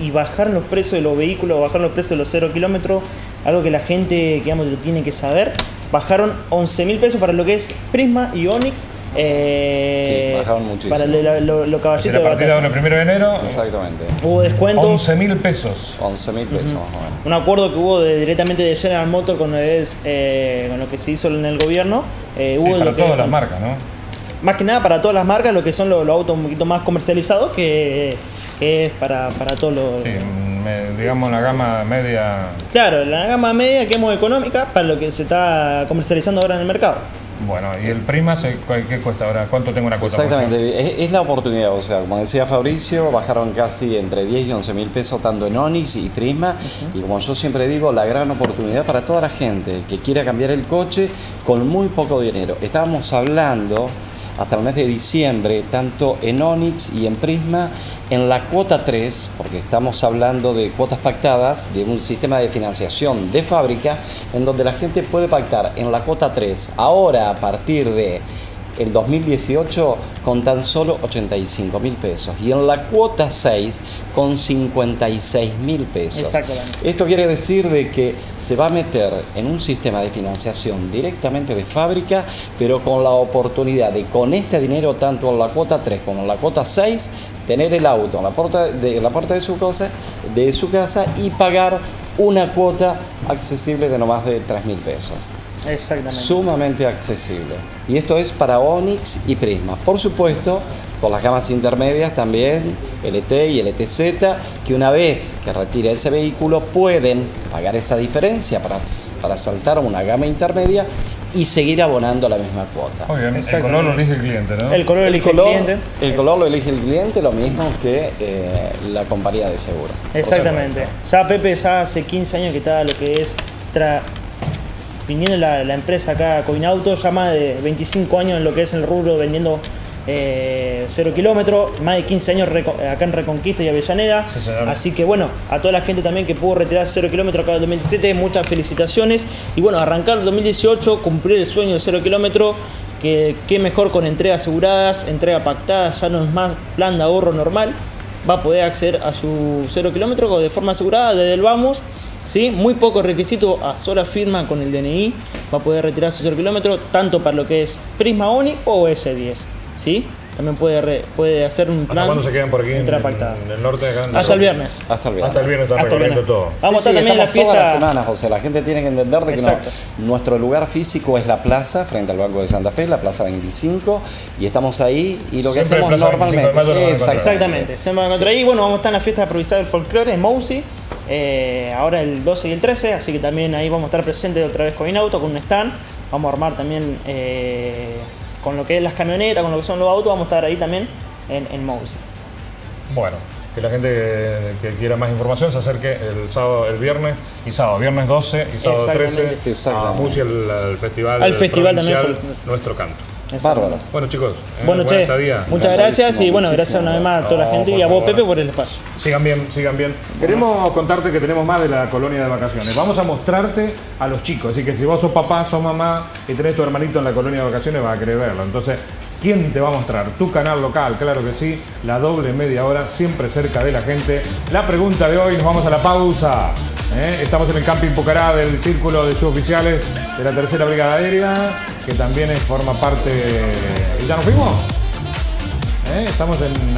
y bajaron los precios de los vehículos, bajaron los precios de los 0 kilómetros, algo que la gente, digamos, lo tiene que saber. Bajaron 11 mil pesos para lo que es Prisma y Onix. eh, Sí, bajaron muchísimo. Para lo, lo- lo Si caballito la de 1 de enero, Exactamente. Hubo descuentos. 11 mil pesos. 11 mil pesos más o menos. Un acuerdo que hubo de- directamente de General Motors con lo, que es, eh, con lo que se hizo en el gobierno. Eh, Sí, para todas las marcas, ¿no? Más que nada para todas las marcas, lo que son los, los autos un poquito más comercializados, que, que es para, para todos los... Sí, me- digamos la gama media. Claro, la gama media que es muy económica para lo que se está comercializando ahora en el mercado. Bueno, ¿y el Prima qué cuesta ahora? ¿Cuánto tengo una cuota? Exactamente, es, es la oportunidad, o sea, como decía Fabricio, bajaron casi entre 10 y 11 mil pesos tanto en Onix y Prisma, y como yo siempre digo, la gran oportunidad para toda la gente que quiera cambiar el coche con muy poco dinero. Estábamos hablando hasta el mes de diciembre, tanto en Onix y en Prisma, en la cuota 3, porque estamos hablando de cuotas pactadas, de un sistema de financiación de fábrica, en donde la gente puede pactar en la cuota 3, ahora a partir de el 2018 con tan solo 85 mil pesos y en la cuota 6 con 56 mil pesos. Exactamente. Esto quiere decir de que se va a meter en un sistema de financiación directamente de fábrica, pero con la oportunidad de con este dinero, tanto en la cuota 3 como en la cuota 6, tener el auto en la puerta de, la puerta de su casa, de su casa y pagar una cuota accesible de no más de 3 mil pesos Exactamente. sumamente accesible. Y esto es para Onix y Prisma. Por supuesto, por las gamas intermedias también, LT y LTZ, que una vez que retire ese vehículo pueden pagar esa diferencia para, para saltar a una gama intermedia y seguir abonando la misma cuota. Muy bien, el color lo elige el cliente, ¿no? El color El elige el color, cliente. el color lo elige el cliente, lo mismo que eh, la compañía de seguro. Exactamente. Ya Pepe ya hace 15 años que está lo que es tra- viniendo la, la empresa acá Coinauto, ya más de 25 años en lo que es el rubro vendiendo eh, cero kilómetros, más de 15 años acá en Reconquista y Avellaneda. Sí. Así que bueno, a toda la gente también que pudo retirar cero kilómetros acá en el 2017, muchas felicitaciones. Y bueno, arrancar el 2018, cumplir el sueño de cero kilómetros. Que, qué mejor con entregas aseguradas, entrega pactada, ya no es más plan de ahorro normal va a poder acceder a su cero kilómetro de forma asegurada desde el vamos. ¿Sí? Muy poco requisito, a sola firma con el DNI va a poder retirar su cero kilómetro, tanto para lo que es Prisma Oni o S10. ¿sí? También puede, re- puede hacer un ¿Hasta plan. cuándo se quedan por aquí en, en el norte? Acá en Hasta el viernes. Hasta el viernes. Hasta el viernes están Hasta el recorriendo viernes. todo. Vamos Sí, a sí, también la estamos todas las fiesta. semanas, José. La gente tiene que entender de que no- nuestro lugar físico es la plaza, frente al Banco de Santa Fe, la Plaza 25, y estamos ahí y lo que Siempre hacemos Plaza 25 de normalmente... Encontrar. Exactamente, se van a encontrar ahí. Bueno, vamos a estar en la fiesta improvisada del folclore en Mousi, eh, ahora el 12 y el 13, así que también ahí vamos a estar presentes otra vez con Inauto, con un stand. Vamos a armar también eh, con lo que es las camionetas, con lo que son los autos, vamos a estar ahí también en, en Mousi. Bueno, que la gente que, quiera más información se acerque el sábado, el viernes y sábado, viernes 12 y sábado 13 Exactamente. a. Musi al, al festival, Al festival provincial también. Nuestro Canto. Bárbaro. Bueno chicos, eh, Bueno, che, estadía. muchas gracias y bueno, gracias una vez más a toda la gente y a vos. Pepe, por el espacio. Sigan bien, sigan bien. Queremos contarte que tenemos más de la colonia de vacaciones. Vamos a mostrarte a los chicos. Así que si vos sos papá, sos mamá y tenés tu hermanito en la colonia de vacaciones, vas a querer verlo. Entonces, ¿quién te va a mostrar? Tu canal local, claro que sí. La doble media hora, siempre cerca de la gente. La pregunta de hoy, nos vamos a la pausa. ¿Eh? Estamos en el camping Pucará del círculo de suboficiales de la tercera brigada aérea, que también forma parte. ¿Y ya nos fuimos? ¿Eh? Estamos en